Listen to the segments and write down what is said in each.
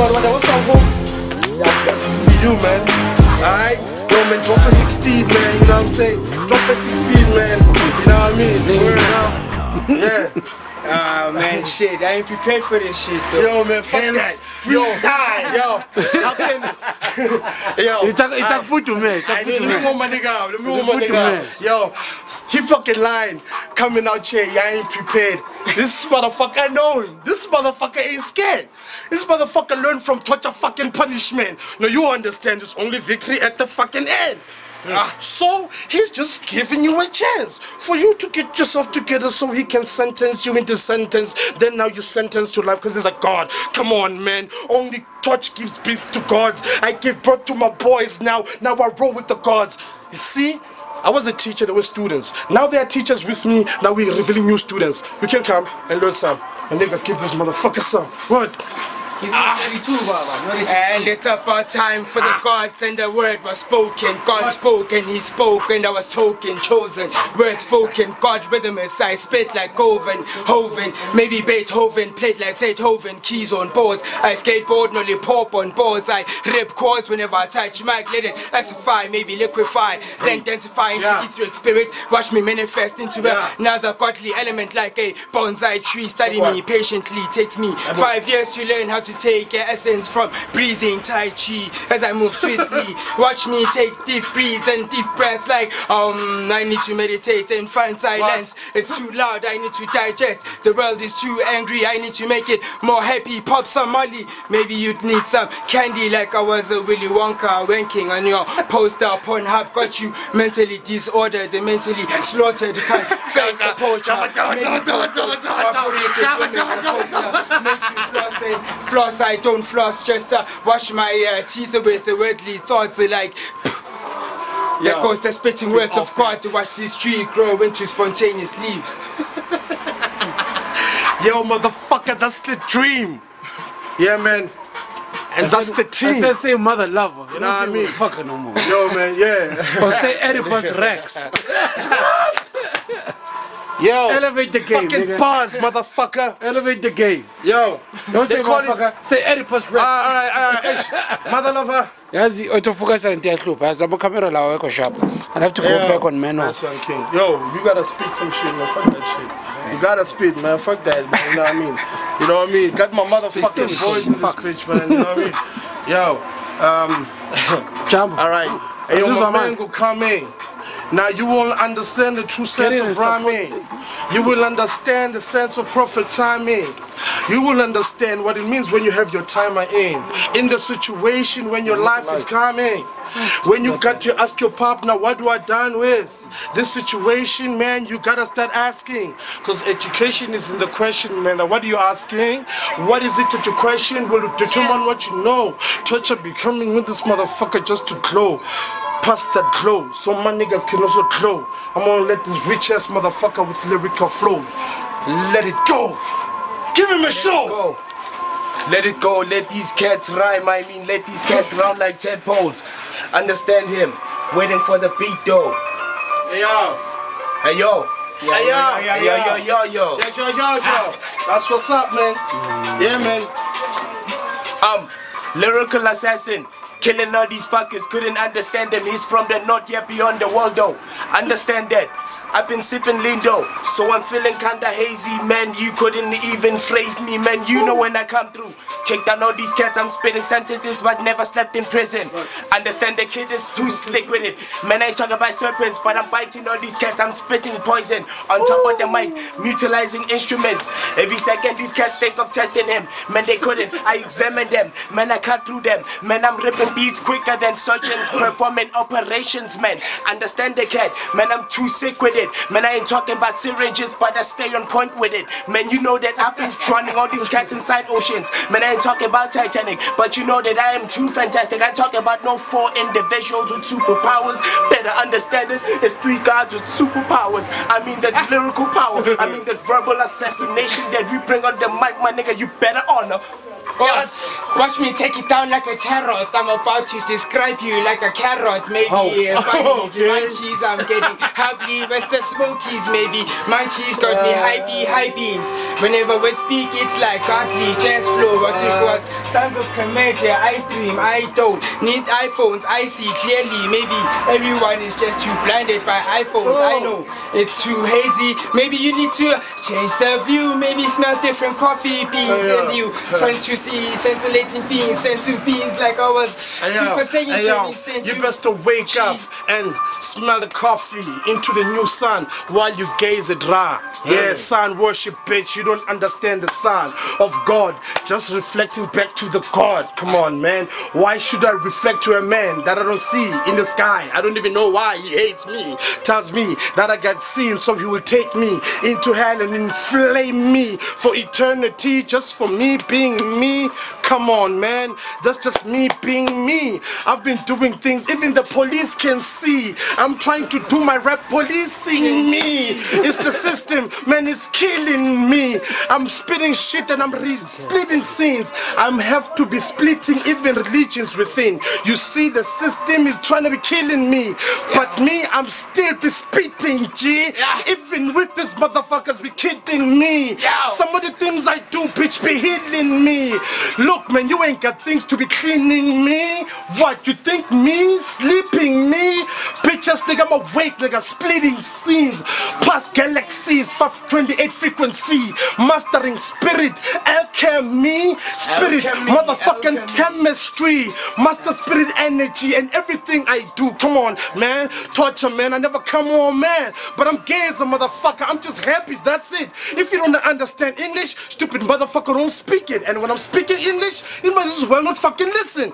God, what, what's up, home? Yeah, for you, man. Alright? Yo, man, drop a 16, man. You know what I'm saying? Drop a 16, man. You know what I mean? Word. Yeah. Ah man, shit, I ain't prepared for this shit though. Yo, man, fuck that. Yo, yo, how can, yo. Itak itak futu me, itak I futu let me me. warm my nigga out. Let me warm my nigga out. Yo, he fucking lying. Coming out here, y'all ain't prepared. This motherfucker, I know him. This motherfucker ain't scared. This motherfucker learned from torture fucking punishment. Now you understand, it's only victory at the fucking end. Ah, so he's just giving you a chance for you to get yourself together so he can sentence you into sentence. Then now you sentence to life because he's like, God, come on, man. Only touch gives birth to gods. I give birth to my boys now. Now I roll with the gods. You see? I was a teacher, there were students. Now there are teachers with me, now we're revealing new students. You can come and learn some. And nigga, give this motherfucker some. What? Ah. And it's about time for the gods and the word was spoken. God spoke and he spoke and I was token, chosen. Word spoken, God rhythm is I spit like Govan, Hoven. Maybe Beethoven, played like Beethoven, keys on boards. I skateboard, no pop on boards. I rip chords whenever I touch mic, let it acidify, maybe liquefy, then densify into Yeah. etheric spirit. Watch me manifest into Yeah. another godly element like a bonsai tree. Study me patiently, takes me five years to learn how to take your essence from breathing Tai Chi as I move swiftly. Watch me take deep breaths and deep breaths like um I need to meditate and find silence. It's too loud, I need to digest. The world is too angry, I need to make it more happy. Pop some Molly, maybe you'd need some candy like I was a Willy Wonka wanking on your poster upon hub. Got you mentally disordered and mentally slaughtered. Can't face the poacher. Maybe those- those African women supposed to make you floss and floss. I don't floss, just uh, wash my uh, teeth with the worldly thoughts uh, like. There Yo. goes the spitting words of God to watch this tree grow into spontaneous leaves. Yo, motherfucker, that's the dream. Yeah, man. And that's the I team. said say mother lover. You know what I mean? Fucker no more. Yo, man, yeah. Or say Oedipus Rex. Yo, Elevate the game, fucking nigga. bars, motherfucker. Elevate the game. Yo, Don't say call it. motherfucker. Say Oedipus Rex. Ah, all right, all right. Mother lover. yazi otofuka ntiyahlupha yazi amacamera lawo ekho sharp and have to go Yeah. back on manual That's one king. Yo, you gotta speak some shit, man. Fuck that shit. You gotta speak, man. Fuck that, man. You know what I mean? You know what I mean? Got my motherfucking voice in this bitch, man. You know what I mean? Yo, um, all right. Hey, yo, This is my our man man. go come in. Now you will understand the true sense of and support. rhyming. You will understand the sense of prophet timing. You will understand what it means when you have your timer in. In the situation when your life is coming. When you got to ask your partner, what do I done with? This situation, man, you gotta start asking. Because education is in the question, man. What are you asking? What is it that your question will determine what you know? Torture be coming with this motherfucker just to glow past that glow so my niggas can also glow. I'm gonna let this rich ass motherfucker with lyrical flows let it go. Give him a show. Go. Let it go, let these cats rhyme, I mean let these cats drown like tadpoles. Understand him, waiting for the beat though. Hey yo. Hey yo. Hey yo. Hey yo yo yo yo. Yo yo yo yo. That's what's up, man. Yeah, man. Um, lyrical assassin. Killing all these fuckers, couldn't understand them. He's from the north, yet beyond the world though. Understand that. I've been sipping Lindo, so I'm feeling kinda hazy, man. You couldn't even phrase me, man. You know when I come through. Kick down all these cats, I'm spitting sentences, but never slept in prison. Understand the kid is too slick with it. Man, I talk about serpents, but I'm biting all these cats, I'm spitting poison. On top of the mic, mutilizing instruments. Every second these cats think of testing him. Man, they couldn't. I examined them. Man, I cut through them. Man, I'm ripping beats quicker than surgeons performing operations, man. Understand the cat. Man, I'm too sick with it. Man, I ain't talking about syringes, but I stay on point with it. Man, you know that I've been drowning all these cats inside oceans. Man, I ain't talking about Titanic, but you know that I am too fantastic. I talk about no four individuals with superpowers. Better understand this. It's three guys with superpowers. I mean that ah. lyrical power. I mean that verbal assassination that we bring on the mic, my nigga. You better honor. What? Watch me take it down like a tarot. I'm about to describe you like a carrot. Maybe Oh. uh, Okay. munchies. I'm getting happy. The smokies? Maybe munchies got me high bee, high beams. Whenever we speak, it's like godly jazz flow. What we was Sons of Kemet, I stream, I don't need iPhones. I see clearly. Maybe everyone is just too blinded by iPhones. I oh. know it's too hazy. Maybe you need to change the view. Maybe it smells different coffee beans yeah. and you sent to see scintillating beans, sent to beans like I was Hey, Super Saiyan hey, yo, you best to wake G. up and smell the coffee into the new sun while you gaze it round. Yeah, sun worship, bitch. You don't understand the sun of God. Just reflecting back to the God. Come on, man. Why should I reflect to a man that I don't see in the sky? I don't even know why he hates me. Tells me that I got sin, so he will take me into hell and inflame me for eternity just for me being me. Come on, man. That's just me being me. I've been doing things even the police can see. I'm trying to do my rap policing me. It's the system, man. It's killing me. I'm spitting shit and I'm splitting scenes. I'm have to be splitting even religions within. You see, the system is trying to be killing me, but me, I'm still be spitting, G. Even with these motherfuckers be kidding me. Some of the things I do, bitch, be healing me. Look, man, you ain't got things to be cleaning me. What you think me sleeping me? Bitches think I'm awake, nigga, splitting scenes, past galaxies, 528 frequency, mastering spirit, alchemy, spirit, Alchemy, motherfucking alchemy. chemistry, master spirit energy, and everything I do. Come on, man, torture, man. I never come on, man, but I'm gay as a motherfucker. I'm just happy. That's it. If you don't understand English, stupid motherfucker, don't speak it. And when I'm speaking English, you might as well not fucking listen.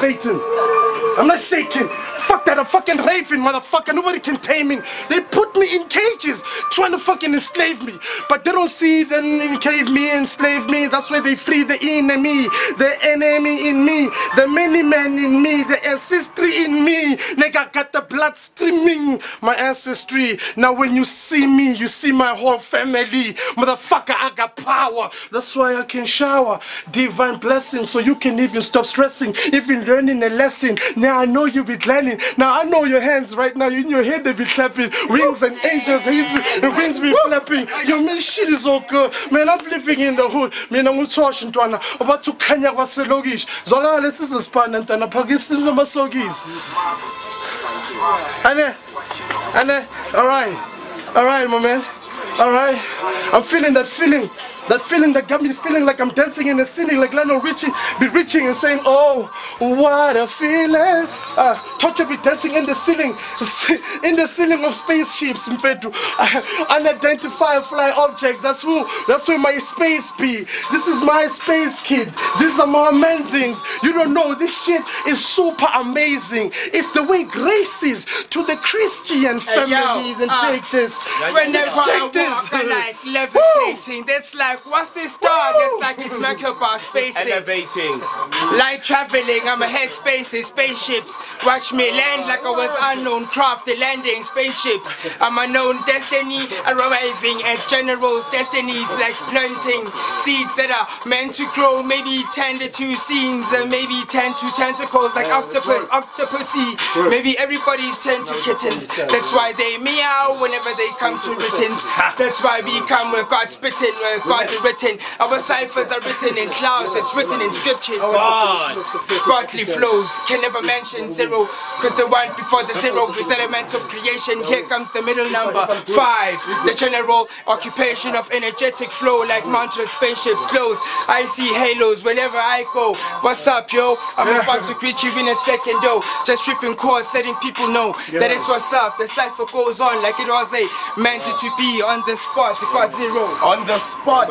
Baiting. I'm not shaking. Fuck that. I'm fucking raving, motherfucker. Nobody can tame me. They put me in cages trying to fucking enslave me. But they don't see then encave me, enslave me. That's why they free the enemy. The enemy in me. The many man in me. The ancestry in me. Nigga got the blood streaming. My ancestry. Now when you see me, you see my whole family. Motherfucker, I got power. That's why I can shower. Divine blessing. So you can even stop stressing. Even learning a lesson. Now I know you be planning. Now I know your hands right now. In your head they be clapping. Wings and angels. His the wings be flapping. Yo man, shit is all good. Man, I'm living in the hood. Mina nguthoshi ntwana. Obathi ukhanya kwaselokishi. Zwakala lesi sisipana ntwana phakisini amasokisi. Ane, Ane, alright, alright, my man, alright. I'm feeling that feeling, that feeling that got me feeling like I'm dancing in the ceiling, like Lionel Richie be reaching and saying, Oh, what a feeling. Uh, Torture be dancing in the ceiling, in the ceiling of spaceships, Mfedu. Unidentified flying objects, that's who, that's where my space be. This is my space kid. These are my amazings. You don't know, this shit is super amazing. It's the way grace is to the Christian Hey, yo, families and uh, take this. Whenever I walk, this. I like levitating. That's like, what's this dog? That's like it's Merkaba spacing. Elevating. Light traveling, I'm ahead spaces, spaceships. Watch me land like I was unknown craft, the landing spaceships. I'm a known destiny, arriving at generals' destinies, like planting seeds that are meant to grow, maybe tender to two scenes, and maybe tend to tentacles like octopus, octopussy. Maybe everybody's tend to kittens. That's why they meow whenever they come to writtens. That's why we come where God's written, where God is written. Our ciphers are written in clouds, it's written in scriptures. Oh, Godly flows can never mention zero, cause the one before the zero is element of creation. Here comes the middle number five, the general occupation of energetic flow like mountain spaceships close. I see halos whenever I go. What's up, yo? I'm about to greet you in a second, though. Just ripping chords, letting people know that it's what's up. The cipher goes on like it was a meant to be on the spot. Got zero. On the spot.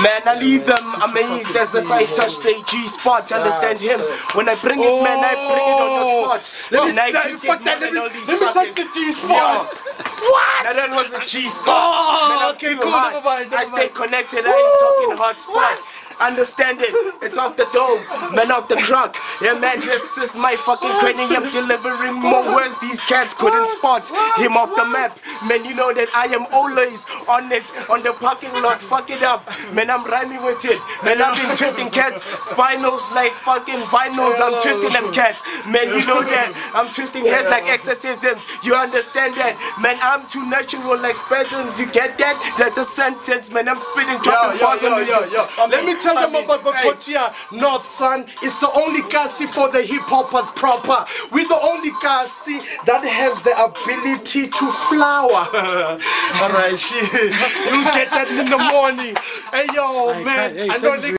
Man, I leave them amazed as if I touch the G spot. Understand him. When I bring it, man, I bring it on the oh, spot. Let me, let, give fuck that, let me, let me touch the G spot. What? That was a G spot. Oh, Man, okay, cool, hot. never mind, never I stay connected. I ain't talking hot spot. Understand it? It's off the dome, man off the clock. Yeah, man, this is my fucking cranium delivering more words these cats couldn't spot. Him off the map, man. You know that I am always on it, on the parking lot. Fuck it up, man. I'm rhyming with it, man. I've been twisting cats, spinals like fucking vinyls. I'm twisting them cats, man. You know that I'm twisting heads like exorcisms. You understand that, man? I'm too natural like spasms. You get that? That's a sentence, man. I'm spitting dropping bars on the yo, yo. Let me tell them about hey. Protea North, son. It's the only kasi for the hip hoppers proper. We're the only kasi that has the ability to flower. Alright, shit. You get that in the morning. Hey, yo, Hey, man. I know send niggas